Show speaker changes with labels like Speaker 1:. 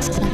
Speaker 1: Thanks.